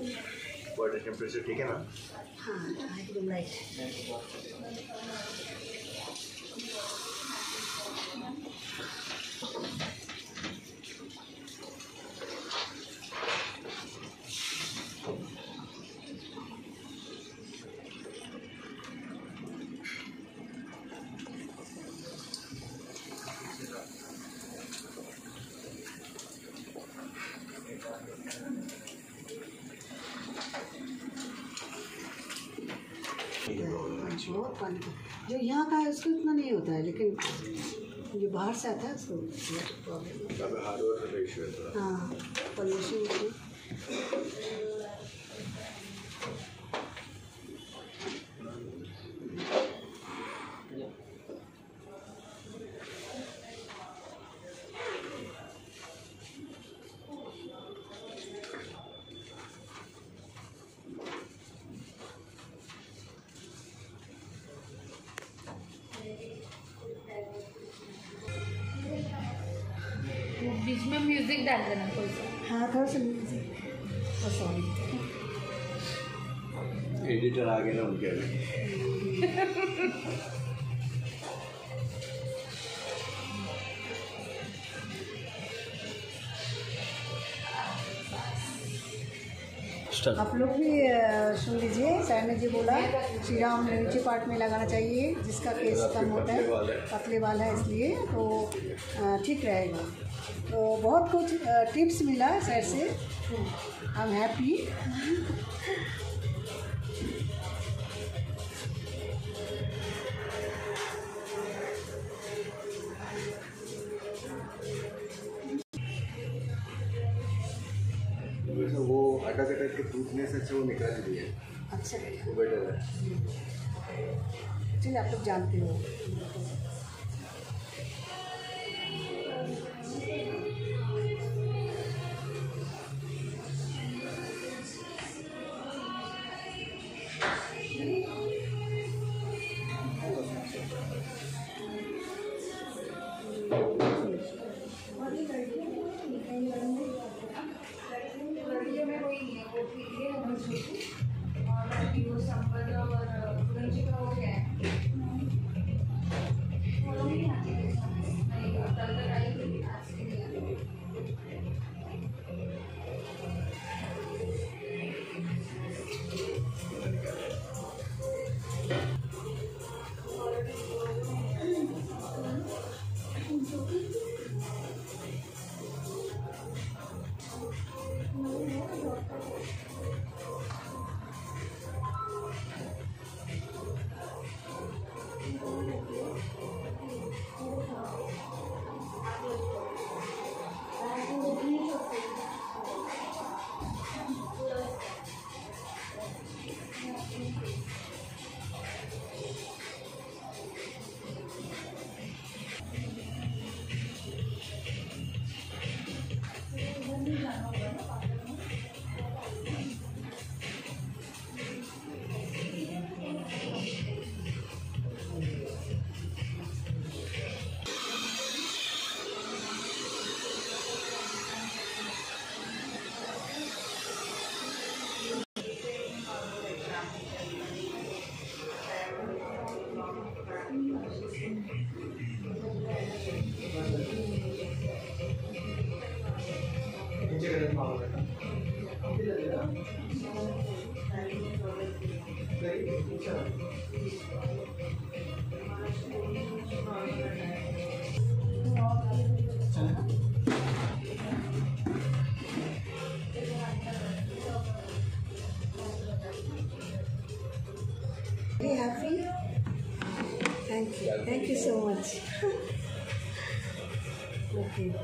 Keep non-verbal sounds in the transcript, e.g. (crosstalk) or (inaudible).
Body temperature ठीक है ना? हाँ बहुत पानी का जो यहाँ का है उसको इतना नहीं होता है लेकिन जो बाहर से आता है उसको प्रॉब्लम है हाँ पोल्यूशन बीच में म्यूज़िक डाल देना कोई सा। हाँ थोड़ा सा म्यूज़िक सॉरी एडिटर आ गए ना उनके (laughs) आप लोग भी सुन लीजिए सर ने जी बोला श्री राम नीचे पार्ट में लगाना चाहिए, जिसका केस कम होता है है। पतले वाला है इसलिए तो ठीक रहेगा। तो बहुत कुछ टिप्स मिला सर से। आई एम हैप्पी अटक अटक के टूटने से अच्छा वो निकाल दिए अच्छा। वो बेटर है। चलिए आप लोग जानते हो। नहीं है, वो फ्री है अमर छोटू और अभी वो संपद और पुरंजी का हो गया। है integrate Thank you. Thank you so much. (laughs) okay.